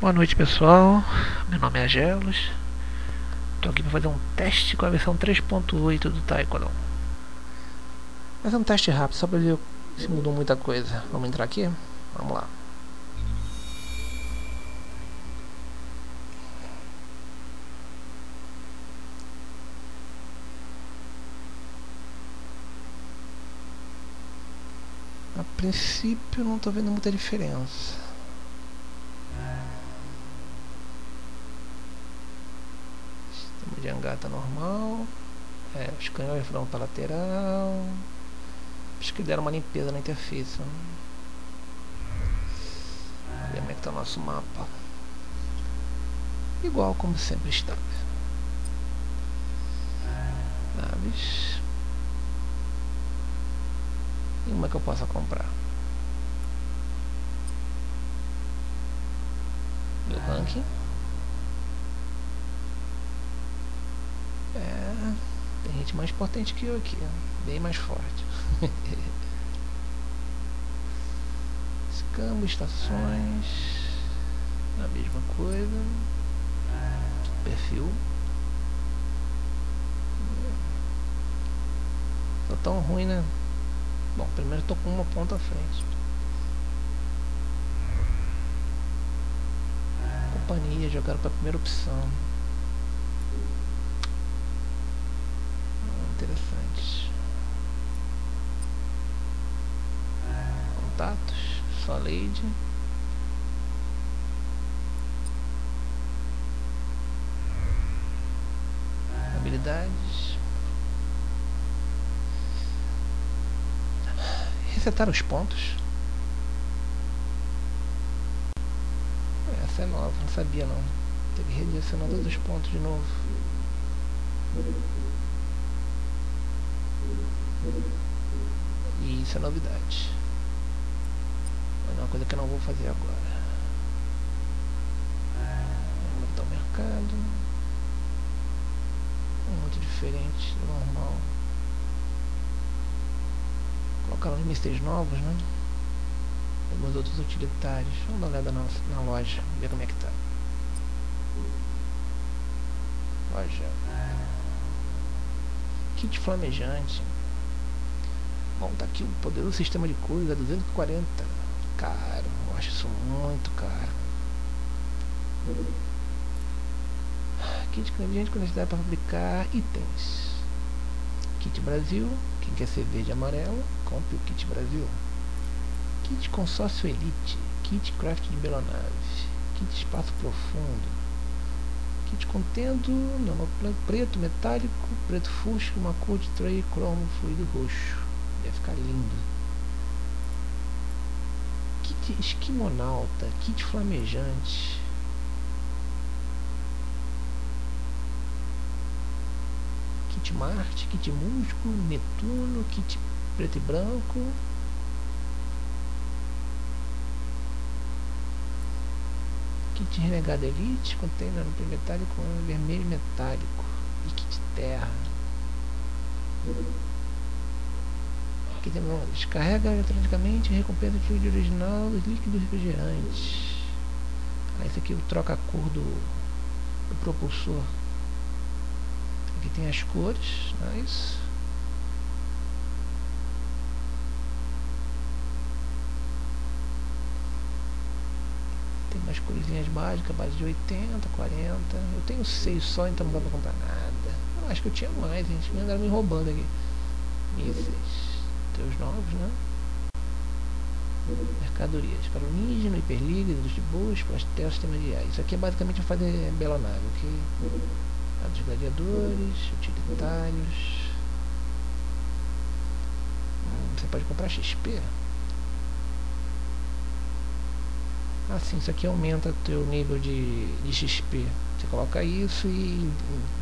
Boa noite pessoal, meu nome é Agelos. Estou aqui para fazer um teste com a versão 3.8 do Taekwondo. Mas é um teste rápido, só para ver se mudou muita coisa. Vamos entrar aqui? Vamos lá. A princípio não estou vendo muita diferença de angata normal. É, os canhões foram para lateral. Acho que deram uma limpeza na interface. Né? Ver como é que está o nosso mapa. Igual como sempre estava. Naves. E uma que eu possa comprar. Meu ranking. É, mais potente que eu aqui, bem mais forte. Escambo, estações, a mesma coisa. Perfil. Tá tão ruim, né? Bom, primeiro tô com uma ponta à frente. Companhia, jogaram pra primeira opção. Habilidades. Resetar os pontos. Essa é nova, não sabia não. Tem que redirecionar todos os pontos de novo. E isso é novidade. É uma coisa que eu não vou fazer agora. Vamos botar o mercado. Muito diferente do normal. Colocar uns mísseis novos, né? Alguns outros utilitários. Vamos dar uma olhada na, na loja, ver como é que tá. Loja. Kit flamejante. Bom, tá aqui o poderoso sistema de cores a 240. Caro, eu acho isso muito caro. Kit gradiente com necessidade para fabricar itens. Kit Brasil, quem quer ser verde e amarelo, compre o Kit Brasil. Kit Consórcio Elite, Kit Craft de Belonave, Kit Espaço Profundo, Kit contendo não, preto metálico, preto fusco, uma cor de tray, cromo, fluido roxo. Ia ficar lindo. Kit esquimonauta, kit flamejante. Kit Marte, kit músculo, Netuno, kit preto e branco. Kit renegado elite, container no metálico, vermelho metálico. E kit terra. Temos descarrega eletronicamente recompensa de fluido original dos líquidos refrigerantes. Ah, esse aqui é o troca a cor do, do propulsor. Aqui tem as cores, nice. Tem umas coresinhas básicas, base de 80, 40. Eu tenho 6 só, então não dá pra comprar nada. Eu acho que eu tinha mais, gente. Me andaram me roubando aqui. Mísseis os novos, né? Mercadorias para o Ninja, Hiperliga, dos de boas, Pastel, Sistema de IA. Isso aqui é basicamente fazer bela nave, ok? Dos gladiadores, utilitários. Hum, você pode comprar XP. Ah, sim, isso aqui aumenta teu nível de, de XP. Você coloca isso e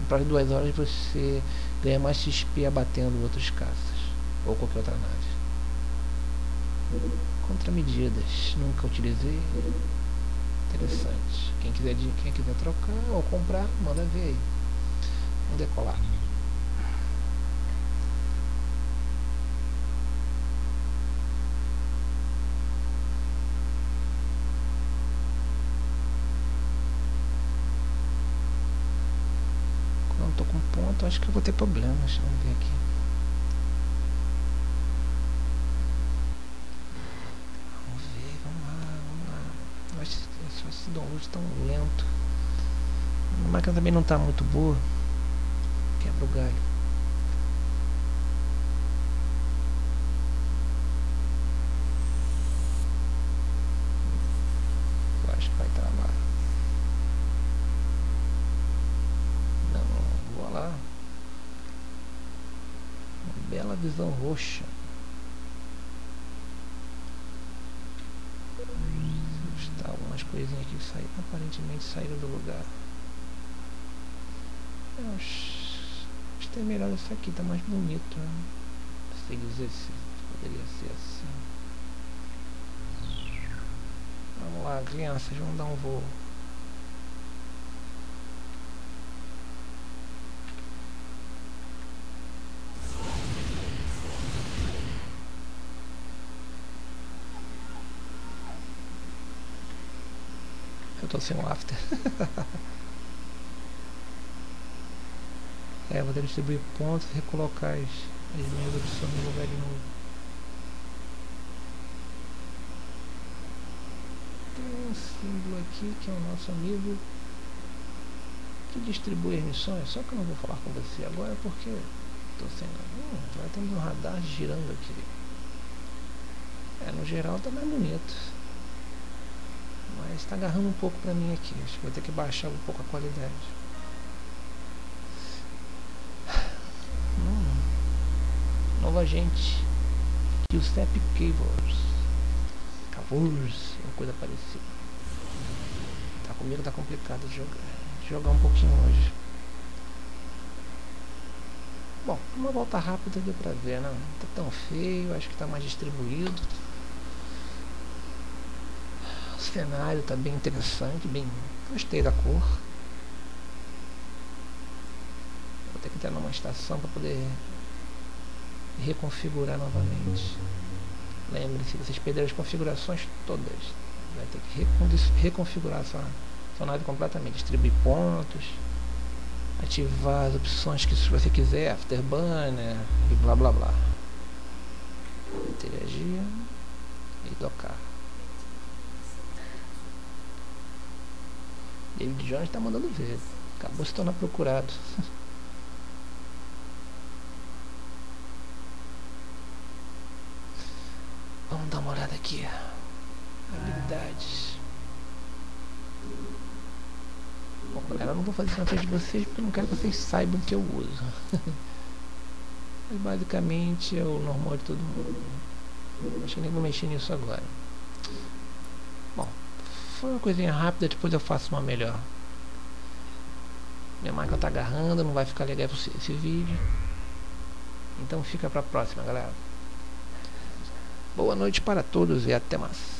para duas horas você ganha mais XP abatendo outros caças ou qualquer outra nave. Contramedidas, nunca utilizei. Interessante. Quem quiser, quem quiser trocar ou comprar, manda ver aí. Vamos decolar. Quando eu tô com ponto, acho que eu vou ter problemas. Vamos ver aqui. Esse download tão lento. A máquina também não está muito boa. Quebra o galho. visão roxa. Coisinhas aqui que saíram, aparentemente saíram do lugar. Eu acho, acho que é melhor isso aqui, tá mais bonito. Né? Se dizer se poderia ser assim. Vamos lá, crianças, vamos dar um voo. Eu tô sem um after. é, vou distribuir pontos e recolocar as, as minhas opções no lugar de novo. Tem um símbolo aqui que é o nosso amigo que distribui as missões, só que eu não vou falar com você agora porque tô sem. Hum, vai temos um radar girando aqui. É, no geral tá mais bonito. Mas está agarrando um pouco para mim aqui. Acho que vou ter que baixar um pouco a qualidade. Hum. Nova agente. Giuseppe Cavors. Cavors, uma coisa parecida. Tá comigo tá complicado de jogar. Jogar um pouquinho hoje. Bom, uma volta rápida deu pra ver, não tá tão feio, acho que tá mais distribuído cenário tá bem interessante, bem. Gostei da cor. Vou ter que entrar numa estação para poder reconfigurar novamente. Lembre-se, vocês perderam as configurações todas. Vai ter que reconfigurar sua, sua nave completamente, distribuir pontos, ativar as opções que se você quiser, afterburner e blá blá blá. Interagir e docar. David Jones está mandando ver. Acabou se tornando procurado. Vamos dar uma olhada aqui. Habilidades. Bom, galera, eu não vou fazer isso na frente de vocês porque eu não quero que vocês saibam que eu uso. Mas basicamente é o normal de todo mundo. Acho que nem vou mexer nisso agora. Foi uma coisinha rápida, depois eu faço uma melhor. Minha máquina tá agarrando, não vai ficar legal esse, esse vídeo. Então fica pra próxima, galera. Boa noite para todos e até mais.